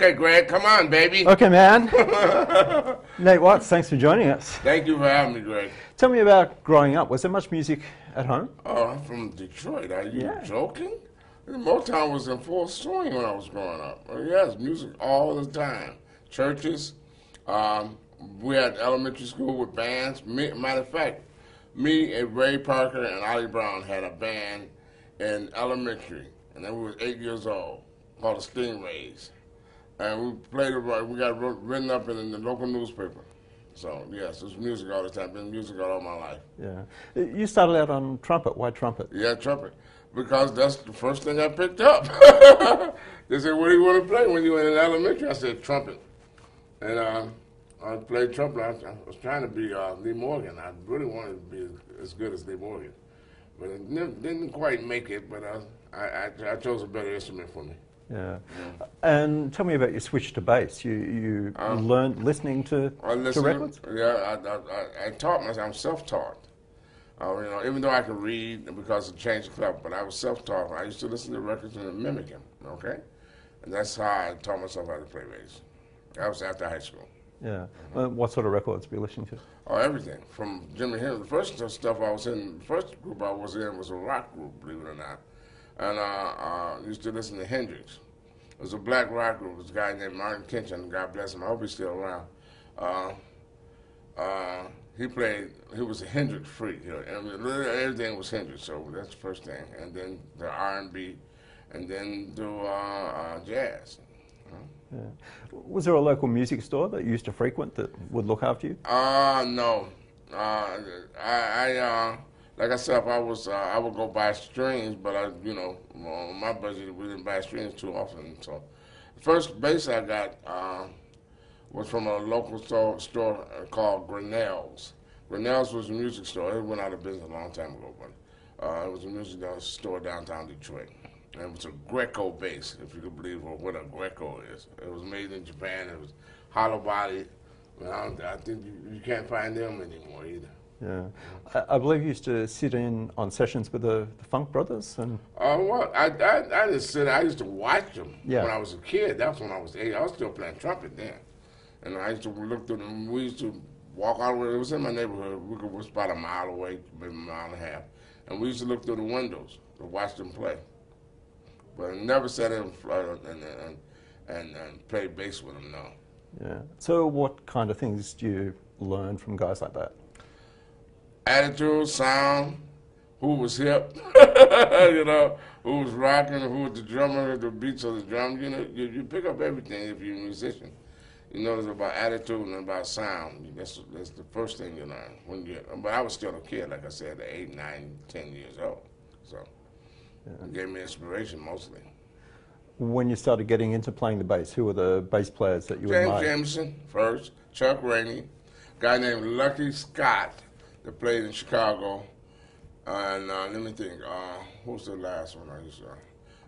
Okay, Greg, come on, baby. Okay, man. Nate Watts, thanks for joining us. Thank you for having me, Greg. Tell me about growing up. Was there much music at home? Oh, I'm from Detroit. Are you Yeah. joking? Motown was in full swing when I was growing up. Oh, yes, music all the time. Churches. Um, we had elementary school with bands. Me, matter of fact, me and Ray Parker and Ollie Brown had a band in elementary, and then we was eight years old, called the Stingrays. And we played it, we got it written up in the local newspaper. So, yes, it's music all the time. Been music all my life. Yeah. You started out on trumpet. Why trumpet? Yeah, trumpet. Because that's the first thing I picked up. they said, what do you want to play when you were in elementary? I said, trumpet. And uh, I played trumpet. I, I was trying to be uh, Lee Morgan. I really wanted to be as good as Lee Morgan. But it never, didn't quite make it, but uh, I, I, I chose a better instrument for me. Yeah. And tell me about your switch to bass. You you Um, learned listening to, to records? Yeah, I, I, I, taught myself. I'm self-taught. Uh, you know, even though I could read because of change of club, but I was self-taught. I used to listen to records and mimic them. Okay, and that's how I taught myself how to play bass. That was after high school. Yeah. Uh, what sort of records were you listening to? Oh, everything from Jimi Hendrix. The first stuff I was in, the first group I was in was a rock group, believe it or not. And uh, uh, used to listen to Hendrix. It was a black rock group. It was a guy named Martin Kinchin. God bless him. I hope he's still around. Uh, uh, he played. He was a Hendrix freak. You know, everything was Hendrix. So that's the first thing. And then the R and B, and then do uh, uh, jazz. Yeah. Was there a local music store that you used to frequent that would look after you? Uh no. Uh, I, I uh, like I said, if I was, uh, I would go buy strings, but I, you know, on my budget, we didn't buy strings too often. So, the first bass I got uh, was from a local store, store called Grinnell's. Grinnell's was a music store. It went out of business a long time ago, but uh, it was a music store downtown Detroit. And it was a Greco bass, if you could believe what a Greco is. It was made in Japan. It was hollow body. I, I think you, you can't find them anymore either. Yeah. I, I believe you used to sit in on sessions with the, the Funk Brothers and Uh, well, I, I, I just said I used to watch them Yeah. when I was a kid. That's when I was eight. I was still playing trumpet then, and I used to look through them. We used to walk all the way. It was in my neighborhood. We could, was about a mile away, maybe a mile and a half, and we used to look through the windows to watch them play. But I never sat in front and and, and, and played bass with them. No. yeah. So what kind of things do you learn from guys like that? Attitude, sound, who was hip, you know, who was rocking, who was the drummer, the beats of the drum. You know, you, you pick up everything if you're a musician. You know, it's about attitude and about sound. That's that's the first thing you learn when you. But I was still a kid, like I said, eight, nine, ten years old. So it gave me inspiration mostly. When you started getting into playing the bass, who were the bass players that you James admired? Jamerson first, Chuck Rainey, guy named Lucky Scott that played in Chicago, and uh, let me think, uh, who's the last one I used to?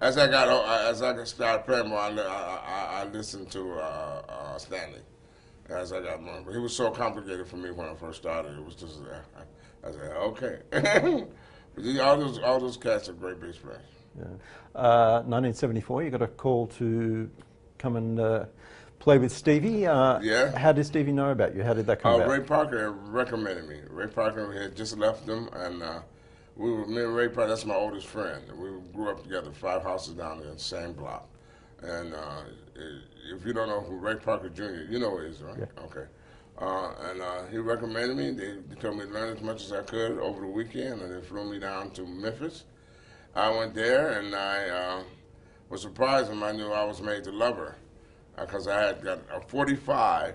As I got as I started playing more, I, I, I, listened to uh, uh, Stanley. As I got more, but he was so complicated for me when I first started. It was just uh, I, I said okay. but all those all those cats are great bass players. Yeah. Uh, 1974, you got a call to come and uh, play with Stevie. Uh, Yeah. How did Stevie know about you? How did that come Uh, about? Ray Parker recommended me. Ray Parker had just left them, and uh, we were me and Ray Parker. That's my oldest friend. We grew up together, five houses down there in the same block. And uh, if you don't know who Ray Parker Jr., you know who he is, right? Yeah. Okay. Uh, and uh, he recommended me. They, they told me to learn as much as I could over the weekend, and they flew me down to Memphis. I went there, and I uh, was surprised when I knew I was made to love her, because I had got a 45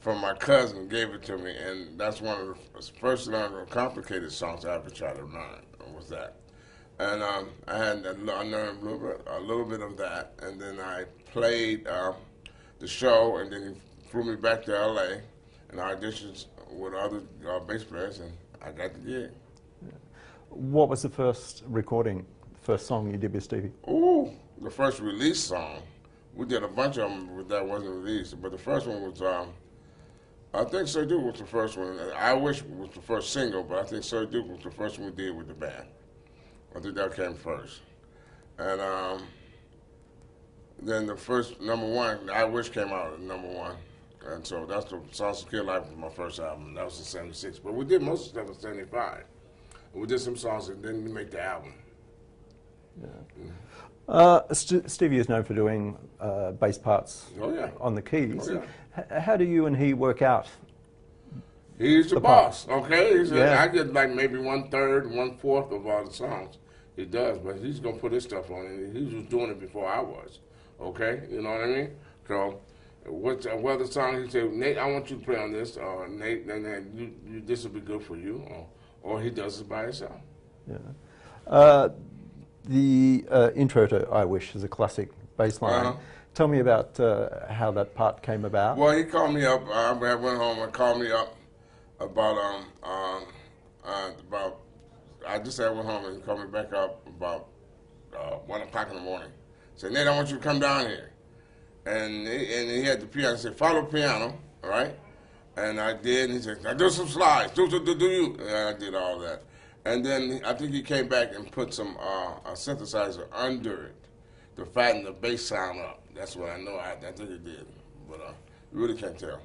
from my cousin, gave it to me, and that's one of the first complicated songs I ever tried to learn. Was that, and um, I had I learned a little bit, a little bit of that, and then I played uh, the show, and then he flew me back to L.A. and I auditioned with other uh, bass players, and I got the gig. What was the first recording, first song you did with Stevie? Ooh, the first release song. We did a bunch of them that wasn't released, but the first one was, um, I think Sir Duke was the first one. I wish was the first single, but I think Sir Duke was the first one we did with the band. I think that came first. And um, then the first number one, I Wish came out number one. And so that's the Salsa Kid Life was my first album. That was in 76. But we did most of the stuff in 75. We did some songs and didn't make the album. Uh, St- Stevie is known for doing uh, bass parts Oh, yeah. on the keys. Oh, H- how do you and he work out? He's the, The boss, okay? He's Yeah. I get like maybe one third, one fourth of all the songs. He does, but he's gonna put his stuff on it. He was doing it before I was, okay? You know what I mean? So, what's uh, what the song? He said, Nate, I want you to play on this. Or Nate, then then you, you, this will be good for you. Or, or he does it by himself. Yeah. Uh, the uh, intro to I Wish is a classic bass line. Uh-huh. Tell me about uh, how that part came about. Well, he called me up. I went home and called me up about um um uh, about. I just I went home and he called me back up about uh, one o'clock in the morning. Said Nate, I want you to come down here, and he, and he had the piano. He said follow piano, all right? And I did. And he said now do some slides. Do do do, do you? And I did all that. And then I think he came back and put some uh, a synthesizer under it to fatten the bass sound up. That's what I know. I, I think he did, but uh, you really can't tell.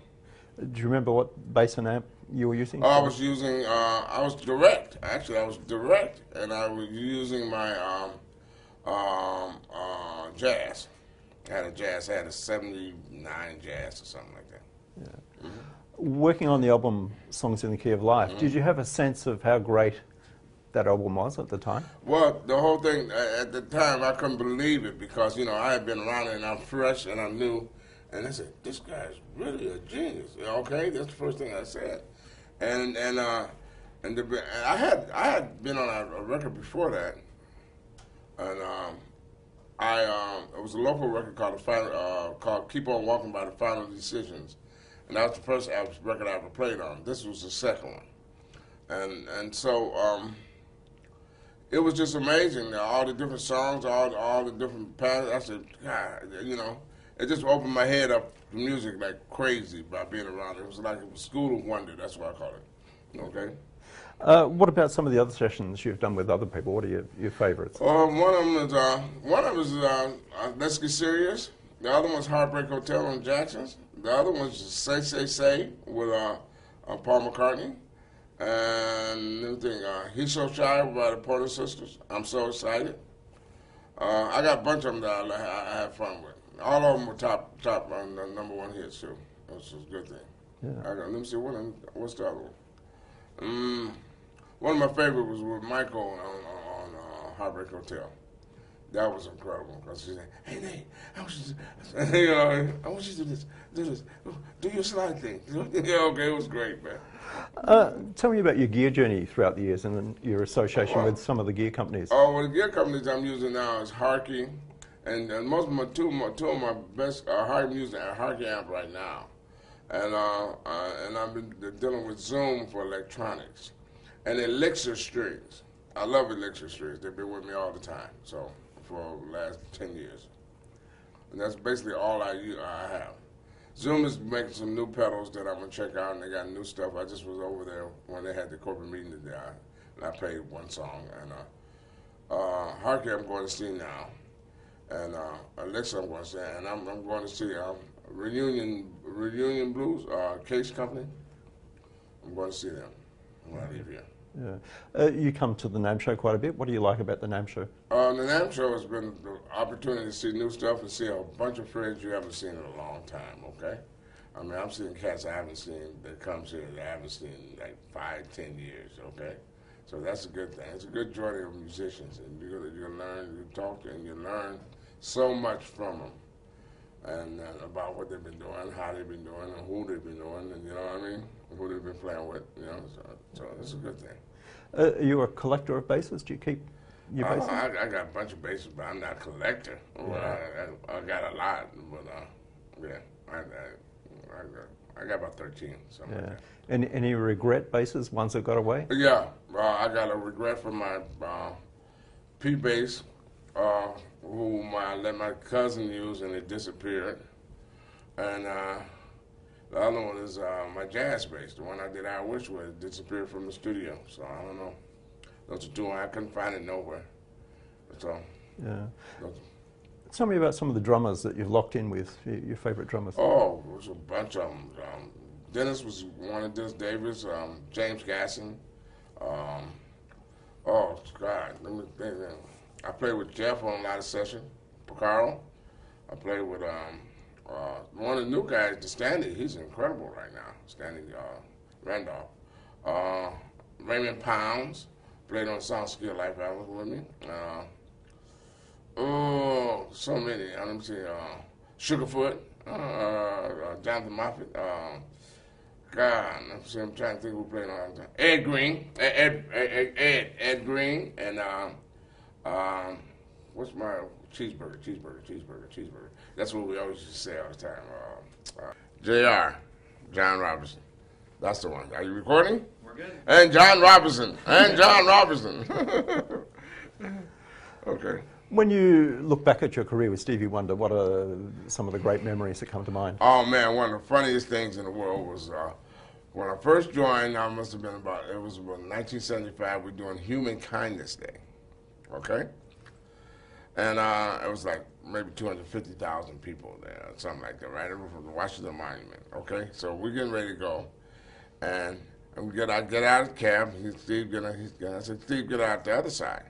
Do you remember what bass and amp you were using? Oh, I was using, uh, I was direct. Actually, I was direct, and I was using my um, um, uh, jazz. I had a jazz. I had a '79 jazz or something like that. Yeah. Working on the album Songs in the Key of Life, Mm-hmm. did you have a sense of how great that album was at the time? Well, the whole thing uh, at the time, I couldn't believe it because you know I had been around it and I'm fresh and I'm new, and I said, "This guy's really a genius." Okay, that's the first thing I said, and and uh, and the, I had I had been on a, a record before that, and um, I um, it was a local record called the final uh, called "Keep On Walking" by the Final Decisions, and that was the first record I ever played on. This was the second one, and and so. Um, it was just amazing. All the different songs, all all the different patterns. I said, God, you know, it just opened my head up to music like crazy by being around it. It was like a school of wonder. That's what I call it. Okay. Uh, what about some of the other sessions you've done with other people? What are your, your favourites? Uh, one of them is uh, one of them is uh, uh, Let's Get Serious. The other one's Heartbreak Hotel on Jackson's. The other one's Say Say Say with uh, uh, Paul McCartney. And new thing, uh, He's So Shy by the Pointer Sisters. I'm so excited. Uh, I got a bunch of them that I, I, I had fun with. All of them were top top on the number one hits too. Which was a good thing. Yeah. I got, let me see what what's the other one. Mm, one of my favorite was with Michael on, on, on uh, Heartbreak Hotel. That was incredible because she said, "Hey Nate, I want you to, you know, I want you to do this, do this, do your slide thing." yeah, okay, it was great, man. Uh, tell me about your gear journey throughout the years and then your association Well- with some of the gear companies. Oh, well, the gear companies I'm using now is Hartke, and, and most of my two, my two of my best uh, Hartke using a Hartke amp right now, and uh, uh, and I've been dealing with Zoom for electronics, and Elixir strings. I love Elixir strings. They've been with me all the time. So for the last ten years, and that's basically all I, I have. Zoom is making some new pedals that I'm gonna check out, and they got new stuff. I just was over there when they had the corporate meeting today, and I played one song. And uh, uh, Hartke, I'm going to see now, and uh, Elixir, I'm going to see, and I'm, I'm going to see um, Reunion Reunion Blues uh, Case Company. I'm going to see them I'm going to leave here. Yeah. Uh, you come to the NAMM show quite a bit. What do you like about the NAMM show? Uh, the NAMM show has been the opportunity to see new stuff and see a bunch of friends you haven't seen in a long time, okay? I mean, I'm seeing cats I haven't seen that comes here that I haven't seen in like five, ten years, okay? So that's a good thing. It's a good journey of musicians, and gonna, you're learn, you talk and you learn so much from them, and uh, about what they've been doing, how they've been doing, and who they've been doing, and you know what I mean, who they've been playing with, you know. So, so it's a good thing. Uh, are you a collector of basses? Do you keep your Uh, basses? I, I got a bunch of bases, but I'm not a collector. Well, I, I, I got a lot, but uh, yeah, I, I, I, got, I got about 13, something yeah. like. Any, any regret basses, ones that got away? Yeah, I got a regret for my uh, P bass, uh, whom I let my cousin use and it disappeared. And uh, the other one is uh, my jazz bass, the one I did I Wish with, it disappeared from the studio. So I don't know. Those are two I couldn't find it nowhere. So Yeah. Tell me about some of the drummers that you've locked in with, your, favourite drummers. Oh, there was a bunch of them. Um, Dennis was one of Dennis Davis, um, James Gadson. Um, oh, God. Let me think. I played with Jeff on a lot of sessions, Porcaro. I played with um, uh, one of the new guys, the Stanley. He's incredible right now, Stanley uh, Randolph. Uh, Raymond Pounds played on Sound Skill Life album with me. Uh, oh, so many. Uh, let me see. Uh, Sugarfoot, Jonathan Moffett. Uh, God, I'm, see, I'm trying to think who played on. Ed Green, Ed, Ed, Ed, Ed, Ed Green, and um, um, what's my cheeseburger, cheeseburger, cheeseburger, cheeseburger. That's what we always used to say all the time. Uh, uh, Jr. John Robinson. That's the one. Are you recording? We're good. And John Robinson. And John Robinson. okay. When you look back at your career with Stevie Wonder, what are some of the great memories that come to mind? Oh man, one of the funniest things in the world was uh, when I first joined. I must have been about it was about 1975. We're doing Human Kindness Day, okay, and uh, it was like maybe 250,000 people there, something like that, right? Was from the Washington Monument, okay. So we're getting ready to go, and, we get out get out of the cab. He's Steve gonna he's I said Steve get out the other side.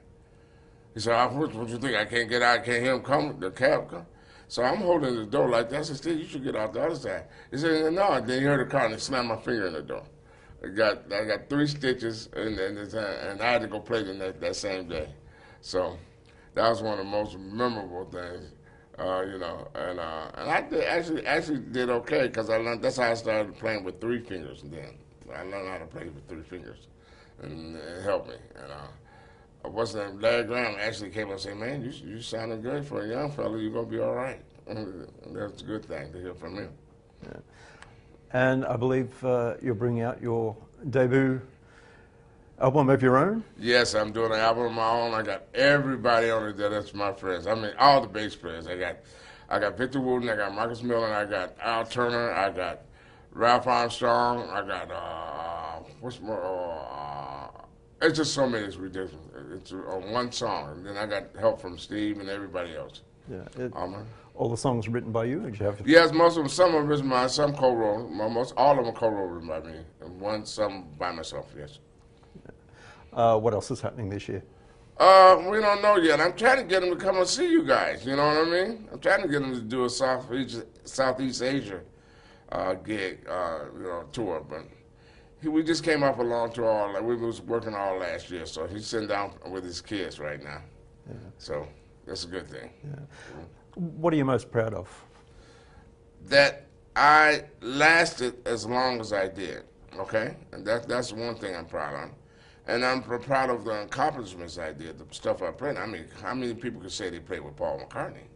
He said, "Ah, what, what you think? I can't get out. I can't hear him come. The cab come. So I'm holding the door like that. I said, Steve, you should get out the other side. He said, no. Then he heard a car and he slammed my finger in the door. I got I got three stitches and and, and I had to go play the next, that same day. So that was one of the most memorable things. Uh, you know, and uh, and I did, actually actually did okay because I learned. That's how I started playing with three fingers. Then I learned how to play with three fingers, and it helped me. And uh, what's the? Larry Graham actually came up and said, "Man, you you sounding good for a young fella. You're gonna be all right." That's a good thing to hear from him. Yeah. And I believe uh, you're bringing out your debut album of your own. Yes, I'm doing an album of my own. I got everybody on it that- that's my friends. I mean, all the bass players. I got, I got Victor Wooten. I got Marcus Miller. I got Al Turner. I got Ralph Armstrong. I got uh, what's more? Uh, it's just so many. It's ridiculous. It's on one song, and then I got help from Steve and everybody else. Yeah. It, Um, all the songs written by you. Or did you have to? yes, most of them. Some of them written by some co-wrote. Most all of them co-wrote by me, and one some by myself. Yes. Uh, what else is happening this year? Uh, we don't know yet. I'm trying to get him to come and see you guys. You know what I mean? I'm trying to get him to do a Southeast Southeast Asia uh, gig, uh, you know, tour. But he, we just came off a long tour. All, like, we was working all last year, so he's sitting down with his kids right now. So that's a good thing. What are you most proud of? That I lasted as long as I did. Okay, and that that's one thing I'm proud of. And I'm proud of the accomplishments I did, the stuff I played. I mean, how many people could say they played with Paul McCartney?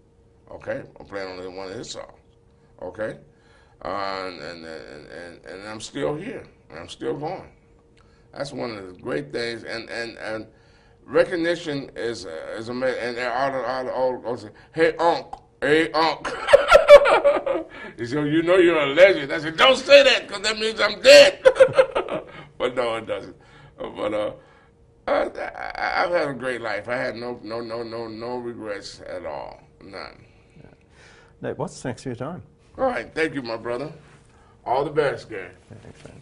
Okay, I'm playing on one of his songs. Okay, uh, and, and, and and I'm still here. I'm still going. That's one of the great things. And and and recognition is uh, is amazing. And all the all old say, "Hey, Unc, hey, Unc." he said, "You know you're a legend." I said, "Don't say that, because that means I'm dead." but no, it doesn't. But uh, I, I, I've had a great life. I had no no no no no regrets at all. None. Nate, what's thanks for your time? All right, thank you, my brother. All the best, Gary. Thanks, man.